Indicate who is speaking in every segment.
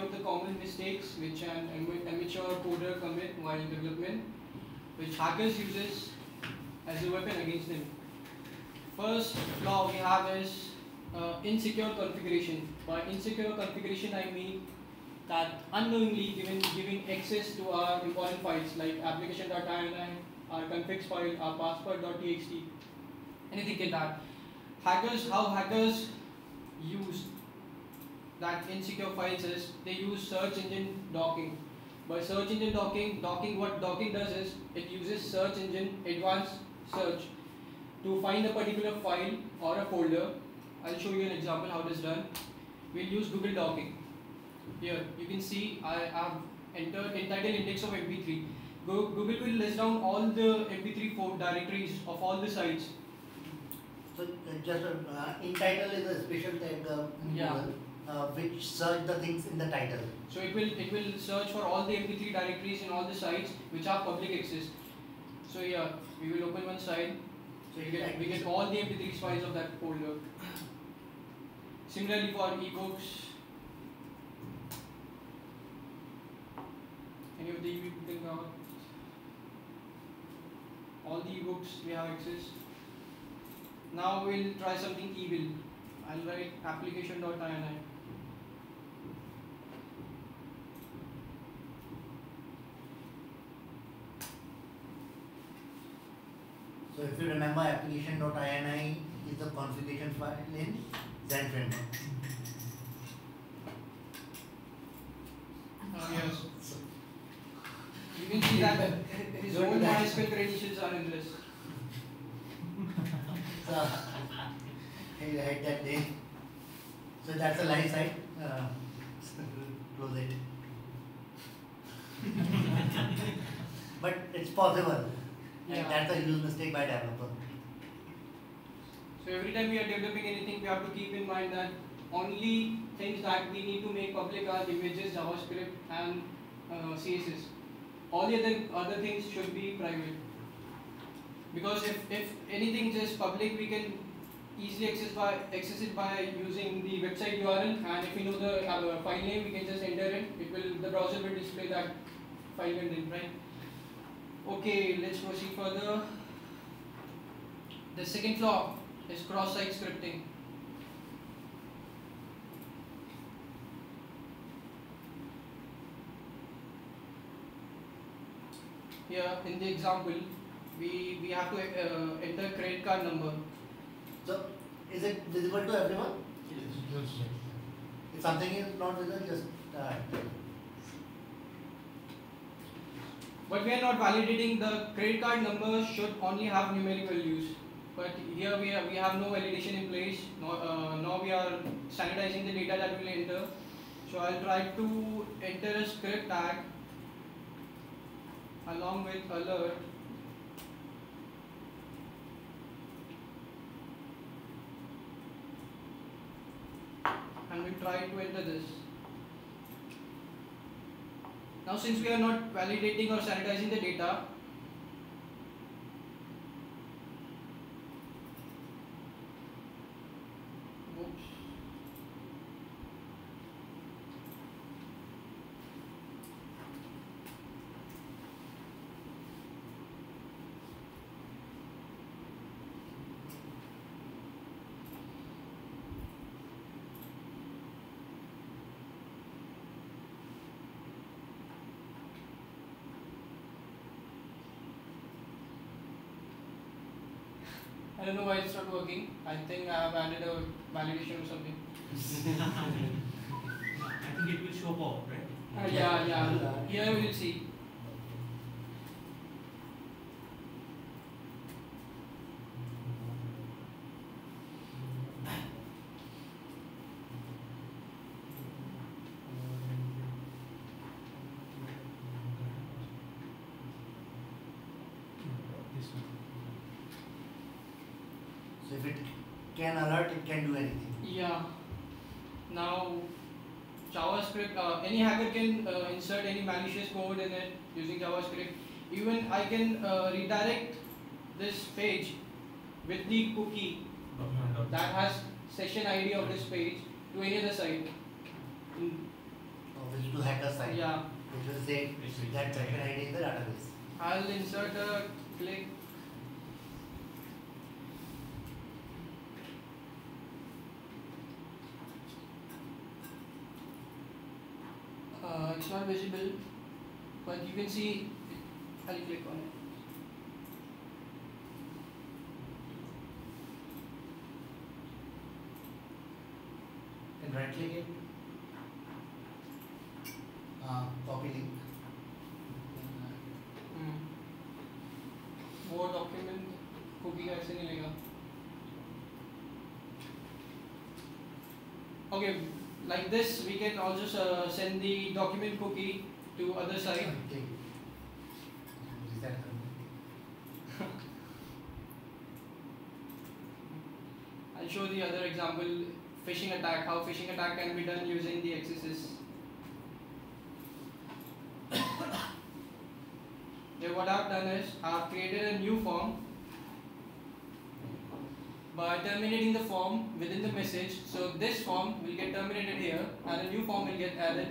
Speaker 1: of the common mistakes which an amateur coder commit while in development, which hackers uses as a weapon against them. First flaw we have is uh, insecure configuration. By insecure configuration, I mean that unknowingly giving giving access to our important files like application.ini, our configs file, our passport.txt, anything like that. Hackers, how hackers use that insecure files is they use search engine dorking. By search engine dorking, dorking what dorking does is it uses search engine advanced search to find a particular file or a folder. I'll show you an example how it is done. We'll use Google dorking. Here you can see I have entered entitled index of MP3. Google will list down all the MP3 directories of all the sites.
Speaker 2: So uh, just uh, in is a special tag uh,
Speaker 1: yeah.
Speaker 2: Google uh, which search the things in the title.
Speaker 1: So it will it will search for all the MP3 directories in all the sites which are public access. So yeah, we will open one site. So we get we get all the MP3 files of that folder. Similarly for ebooks, any of the ebook thing out. All the ebooks we have access. Now we'll try something evil. I'll write application.ini.
Speaker 2: So if you remember application.ini is the configuration file in Zend framework.
Speaker 1: Oh, yes. You can see that his own MySQL credentials are in this.
Speaker 2: So he write that day. So that's a live site. Uh, close it. but it's possible.
Speaker 1: Yeah.
Speaker 2: That's a huge mistake by developer.
Speaker 1: So every time we are developing anything, we have to keep in mind that only things that we need to make public are images, JavaScript, and uh, CSS. All the other other things should be private. Because if, if anything is public, we can easily access by access it by using the website URL, and if we know the uh, file name, we can just enter it. It will the browser will display that file name, right? Okay, let's proceed further. The second flaw is cross-site scripting. Here in the example, we, we have to uh, enter credit card number.
Speaker 2: So is it visible to everyone? Yes. If something is not visible, just uh,
Speaker 1: But we are not validating the credit card number should only have numeric values. But here we have, we have no validation in place. Uh, now we are sanitizing the data that we will enter. So I'll try to enter a script tag along with alert and we try to enter this. Now since we are not validating or sanitizing the data, I don't know why it's not working. I think I have added a validation or something.
Speaker 3: I think it will show up, right?
Speaker 1: Uh, yeah, yeah. Here we will see.
Speaker 3: This one.
Speaker 2: so if it can alert, it can do anything.
Speaker 1: Yeah. Now, JavaScript, uh, any hacker can uh, insert any malicious code in it using JavaScript. Even I can uh, redirect this page with the cookie that has session ID of this page to any other site. Mm,
Speaker 2: right?
Speaker 1: Yeah.
Speaker 2: It will say that session ID in the database.
Speaker 1: I'll insert a click. It's not visible, but you can see. I'll click on it.
Speaker 2: And right click it. Uh, copy link.
Speaker 1: Hmm. वो document का ऐसे नहीं लेगा okay like this we can also uh, send the document cookie to other.
Speaker 2: Reset.
Speaker 1: I'll show the other example phishing attack how phishing attack can be done using the XSS Then what I've done is I've created a new form by terminating the form within the message. So this form will get terminated here and a new form will get added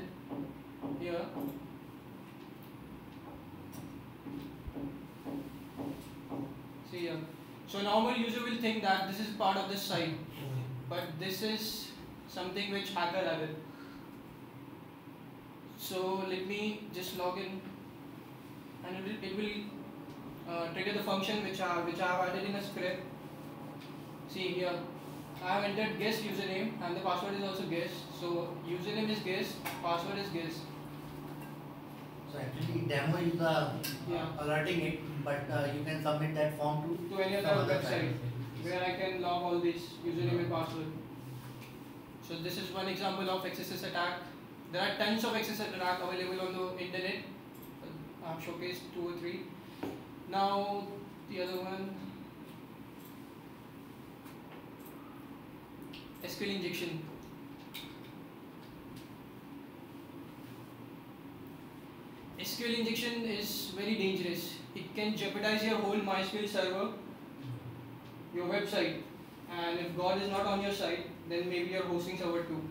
Speaker 1: here. See here. So normal user will think that this is part of this site, but this is something which hacker added. So let me just log in and it will, it will uh, trigger the function which I which I have added in a script. See here, I have entered guest username and the password is also guest. So username is guest, password is guest.
Speaker 2: So actually demo is the
Speaker 1: Yeah.
Speaker 2: alerting it, but uh, you can submit that form to
Speaker 1: To any other website where I can log all these username and password. So this is one example of XSS attack. There are tons of XSS attack available on the internet. Uh, I've showcased two or three. Now the other one. SQL injection. SQL injection is very dangerous. It can jeopardize your whole MySQL server, your website, and if God is not on your side, then maybe your hosting server too.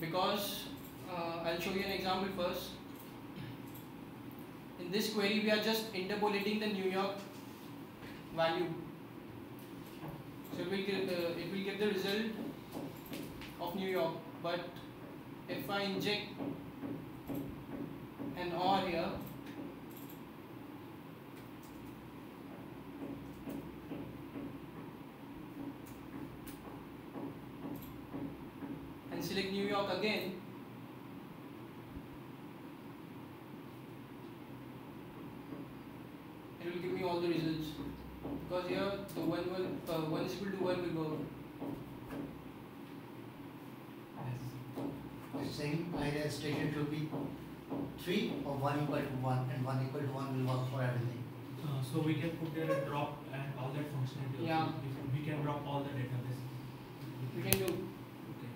Speaker 1: Because uh, I'll show you an example first. In this query, we are just interpolating the New York value. So it will get the, it will give the result of New York. But if I inject an OR here, and select New York again, it will give me all the results. Because here the one will uh, one is equal to one will work.
Speaker 2: It's saying either station should be three or one equal to one and one equal to one will work for everything.
Speaker 3: Uh, so we can put there a drop and all that functionality. also.
Speaker 1: Yeah.
Speaker 3: We- We can drop all the database.
Speaker 1: We can do.
Speaker 3: Okay.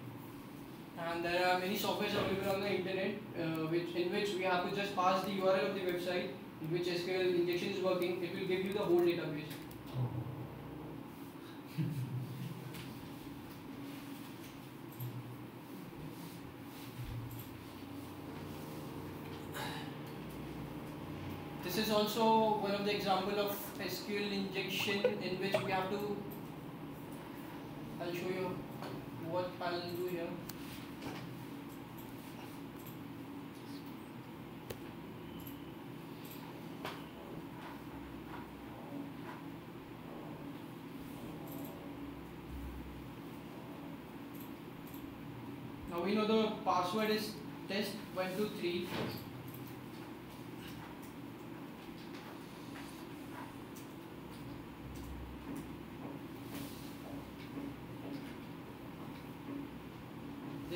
Speaker 1: And there are many softwares available on the internet, uh, which in which we have to just pass the URL of the website in which SQL injection is working. It will give you the whole database. is also one of the example of SQL injection in which we have to, I'll show you what I'll do here. Now we know the password is test123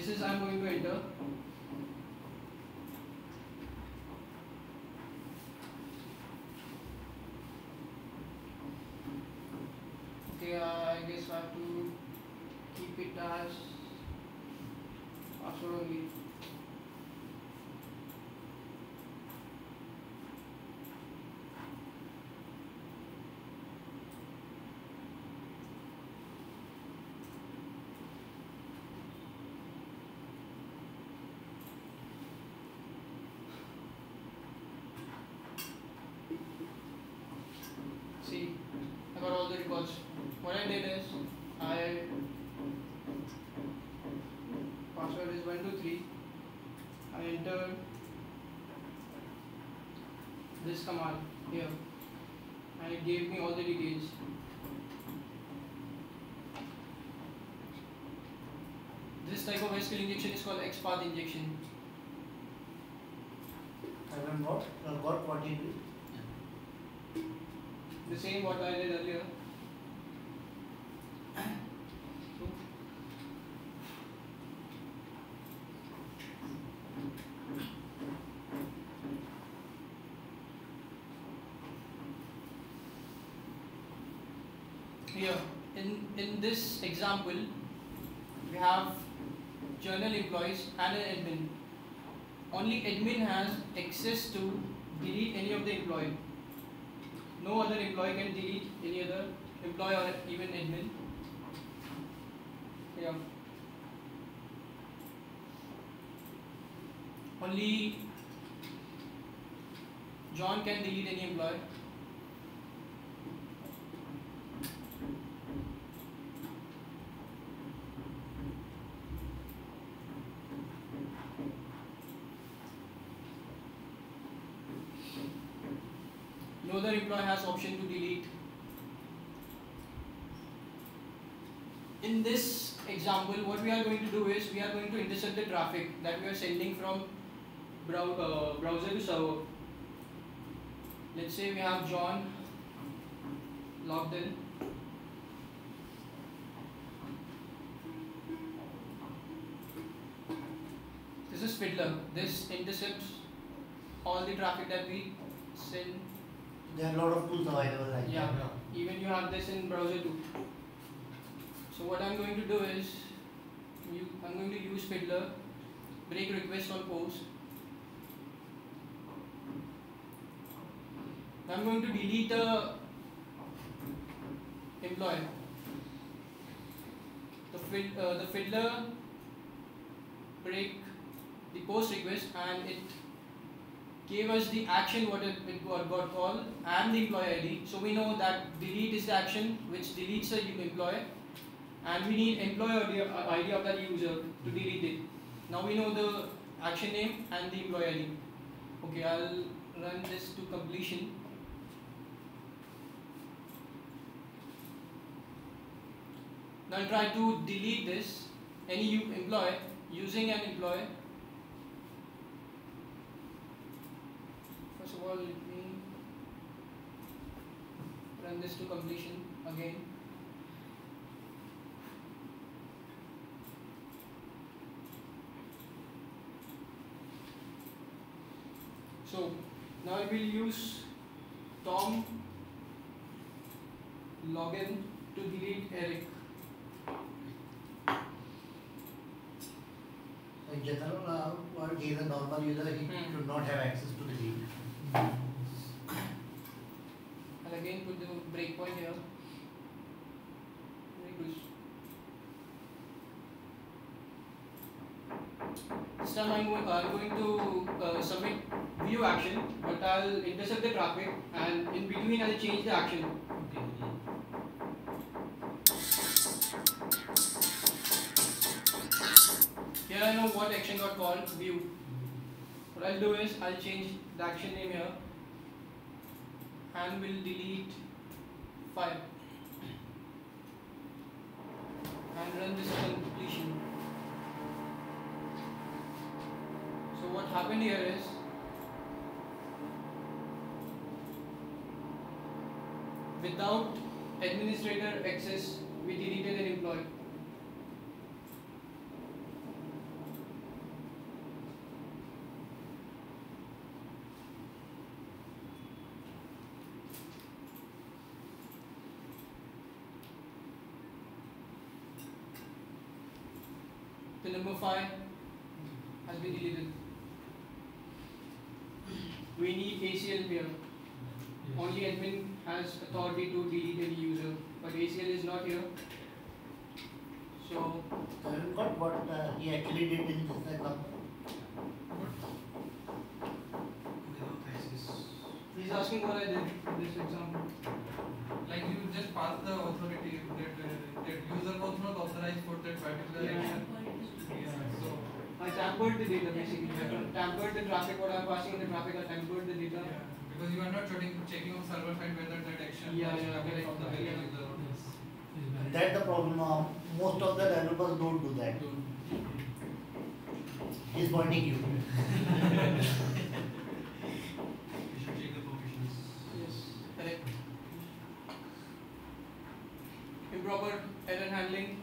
Speaker 1: is I'm going to enter. because what I did is I password is 123 I enter this command here and it gave me all the details. This type of SQL injection is called XPath injection.
Speaker 2: I don't What I got what you did
Speaker 1: the same what I did earlier. Here, in, in this example, we have journal employees and an admin. Only admin has access to delete any of the employee. No other employee can delete any other employee or even admin. Yeah. Only John can delete any employee. No other employee has option to delete. In this example, what we are going to do is we are going to intercept the traffic that we are sending from brow uh, browser to server. Let's say we have John logged in. This is Fiddler. This intercepts all the traffic that we send
Speaker 2: There are a lot of tools available right
Speaker 1: yeah,
Speaker 2: now.
Speaker 1: even you have this in browser too. So what I'm going to do is, you, I'm going to use Fiddler, break request on post. I'm going to delete the employee. The fid, uh, the Fiddler break the post request and it gave us the action what it, it got, got called and the employee ID. So we know that delete is the action which deletes the employee and we need employee ID, uh, ID of that user to delete it. Now we know the action name and the employee ID. Okay, I'll run this to completion. Now I'll try to delete this, any employee using an employee First of all, let me run this to completion again. So now I will use Tom login to delete Eric.
Speaker 2: In general, uh, what is a normal user, he
Speaker 1: Hmm.
Speaker 2: should not have access to the lead.
Speaker 1: I'll again put the breakpoint here. Very good. This time I'm going to uh, submit view action, but I'll intercept the traffic and in between I'll change the action. Here I know what action got called, view. What I'll do is I'll change the action name here and will delete file and run this completion. So what happened here is without administrator access we deleted an employee. The number 5 has been deleted. We need ACL here. Only admin has authority to delete any user, but ACL is not here. So
Speaker 2: I haven't got what uh, he actually did in this example.
Speaker 1: he's asking what I did in this example.
Speaker 4: Like you just pass the authority that uh, that user was not authorized for that particular
Speaker 1: Yeah.
Speaker 4: action. Yeah. So
Speaker 1: tampered the data basically. I tampered the traffic, what I'm passing in the traffic, I tampered the data.
Speaker 4: Yeah, because you are not checking, checking on server side whether that action
Speaker 1: Yeah,
Speaker 4: is
Speaker 1: yeah,
Speaker 4: happening
Speaker 1: yeah.
Speaker 4: from the value user.
Speaker 3: Yes. Is.
Speaker 2: That's the problem. Uh, most of the developers don't do that. He's pointing you.
Speaker 3: We should check the permissions.
Speaker 1: Yes, correct. Improper error handling.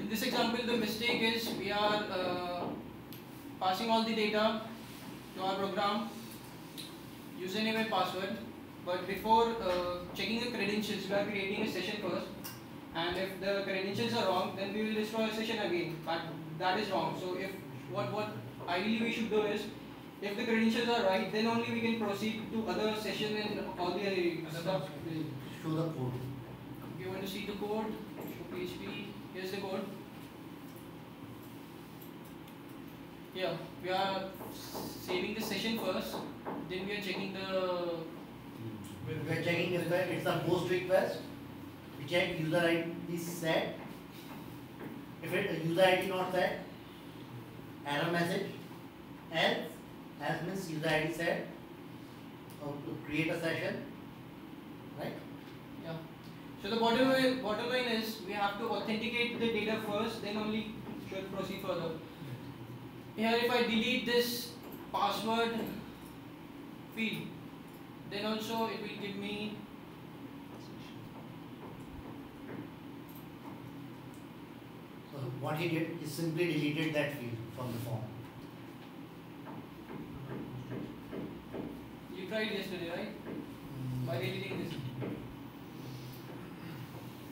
Speaker 1: In this example, the mistake is we are uh, passing all the data to our program, username and password. But before uh, checking the credentials, we are creating a session first. And if the credentials are wrong, then we will destroy a session again. But that is wrong. So if what what ideally we should do is, if the credentials are right, then only we can proceed to other session and all the other stuff.
Speaker 2: Show the code.
Speaker 1: You want to see the code? Show PHP. Here's the code. Yeah, we are saving the session first. Then we are checking the
Speaker 2: We are checking if the, it's a post request. We check user ID is set. If it uh, user ID not set, error message. Else, as means user ID set. Or to create a session. Right?
Speaker 1: yeah. So the bottom line, bottom line is we have to authenticate the data first, then only should proceed further. Here, if I delete this password field, then also it will give me
Speaker 2: So what he did is simply deleted that field from the form.
Speaker 1: you tried yesterday, right? By mm. deleting this.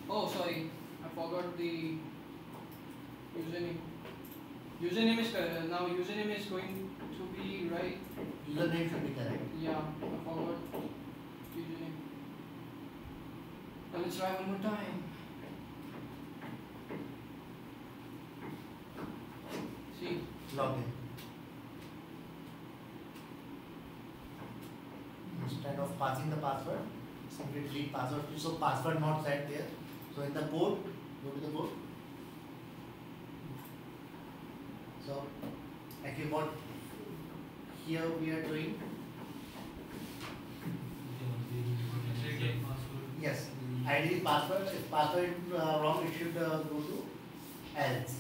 Speaker 1: Oh, sorry, I forgot the username. Username is correct. Now username is going to be right.
Speaker 2: Username should be correct.
Speaker 1: Yeah, forgot username. Now let's try one more time. See,
Speaker 2: Log in. Instead of passing the password, simply delete password. So password not set there. So in the code, go to the code. So actually what here we are doing,
Speaker 3: Check the password.
Speaker 2: yes, ID password, if password uh, wrong, it should uh, go to else,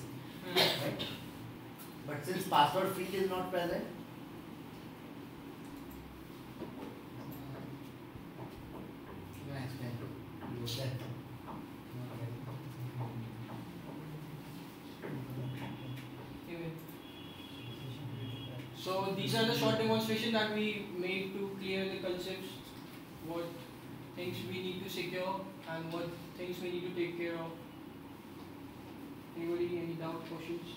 Speaker 2: right? But since password field is not present, can I explain? You will get.
Speaker 1: anyway. So these are the short demonstration that we made to clear the concepts, what things we need to secure and what things we need to take care of. Anybody, any doubt, questions?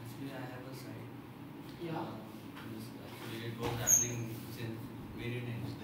Speaker 5: Actually, I have a site.
Speaker 1: Yeah.
Speaker 5: Uh, Actually, it was happening since many times